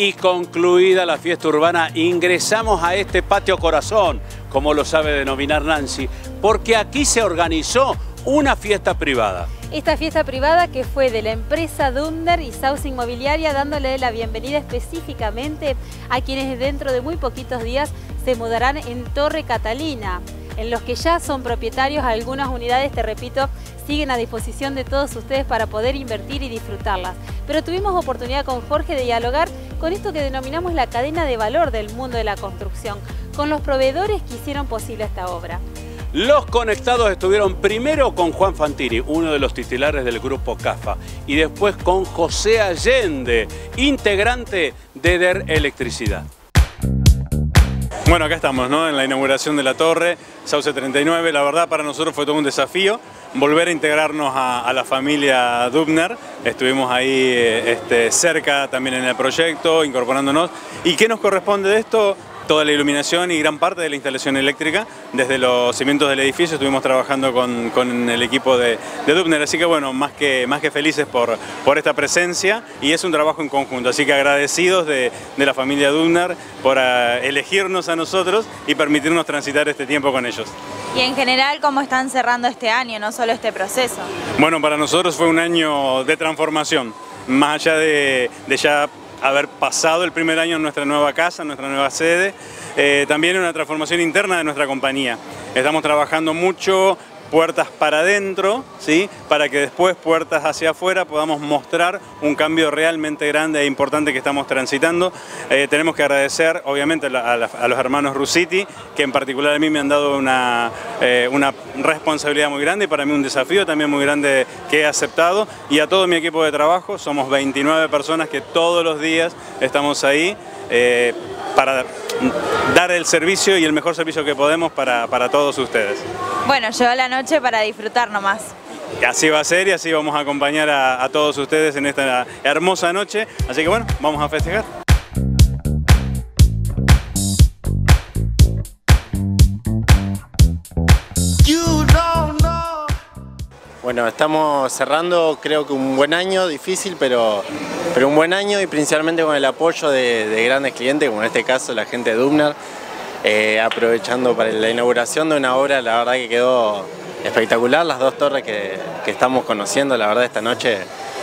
y concluida la fiesta urbana, ingresamos a este patio corazón, como lo sabe denominar Nancy, porque aquí se organizó una fiesta privada. Esta fiesta privada que fue de la empresa Dunder y Sauce Inmobiliaria dándole la bienvenida específicamente a quienes dentro de muy poquitos días se mudarán en Torre Catalina en los que ya son propietarios algunas unidades, te repito, siguen a disposición de todos ustedes para poder invertir y disfrutarlas. Pero tuvimos oportunidad con Jorge de dialogar con esto que denominamos la cadena de valor del mundo de la construcción, con los proveedores que hicieron posible esta obra. Los conectados estuvieron primero con Juan Fantini, uno de los titulares del grupo CAFA, y después con José Allende, integrante de DER Electricidad. Bueno, acá estamos, ¿no? En la inauguración de la torre, Sauce 39. La verdad para nosotros fue todo un desafío volver a integrarnos a, la familia Dubner. Estuvimos ahí eh, este, cerca también en el proyecto, incorporándonos. ¿Y qué nos corresponde de esto? Toda la iluminación y gran parte de la instalación eléctrica. Desde los cimientos del edificio estuvimos trabajando con, el equipo de, de, Dubner, así que bueno, más que, más que felices por, por esta presencia y es un trabajo en conjunto, así que agradecidos de, la familia Dubner por ah, elegirnos a nosotros y permitirnos transitar este tiempo con ellos. Y en general, ¿cómo están cerrando este año, no solo este proceso? Bueno, para nosotros fue un año de transformación, más allá de, de ya haber pasado el primer año en nuestra nueva casa, en nuestra nueva sede, eh, también una transformación interna de nuestra compañía. Estamos trabajando mucho puertas para adentro, ¿sí? para que después puertas hacia afuera podamos mostrar un cambio realmente grande e importante que estamos transitando. Eh, tenemos que agradecer obviamente a, los hermanos Rusiti, que en particular a mí me han dado una, eh, una responsabilidad muy grande y para mí un desafío también muy grande que he aceptado y a todo mi equipo de trabajo, somos 29 personas que todos los días estamos ahí. Eh, para dar el servicio y el mejor servicio que podemos para, todos ustedes. Bueno, llegó la noche para disfrutar nomás. Y así va a ser y así vamos a acompañar a, a todos ustedes en esta hermosa noche. Así que bueno, vamos a festejar. Bueno, estamos cerrando creo que un buen año, difícil, pero, pero un buen año y principalmente con el apoyo de, grandes clientes, como en este caso la gente de Dubner, eh, aprovechando para la inauguración de una obra, la verdad que quedó espectacular, las dos torres que, que estamos conociendo, la verdad esta noche,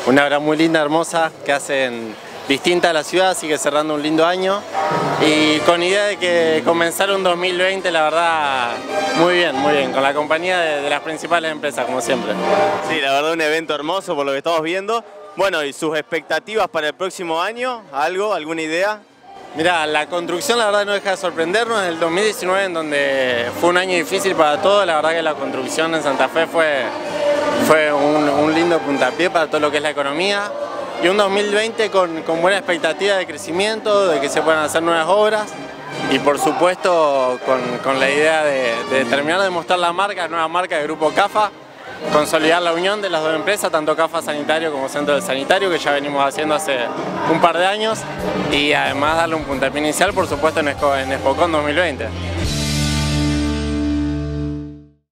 una obra muy linda, hermosa, que hacen distinta a la ciudad, sigue cerrando un lindo año y con idea de que comenzar un 2020, la verdad, muy bien, muy bien, con la compañía de, las principales empresas, como siempre. Sí, la verdad un evento hermoso por lo que estamos viendo. Bueno, ¿y sus expectativas para el próximo año? ¿Algo? ¿Alguna idea? Mira, la construcción la verdad no deja de sorprendernos. En el 2019, en donde fue un año difícil para todos, la verdad que la construcción en Santa Fe fue, fue un, un lindo puntapié para todo lo que es la economía y un 2020 con, buena expectativa de crecimiento, de que se puedan hacer nuevas obras y por supuesto con, la idea de, terminar de mostrar la marca, la nueva marca del Grupo CAFA, consolidar la unión de las dos empresas, tanto CAFA Sanitario como Centro del Sanitario, que ya venimos haciendo hace un par de años, y además darle un puntapié inicial, por supuesto, en, en ExpoCon 2020.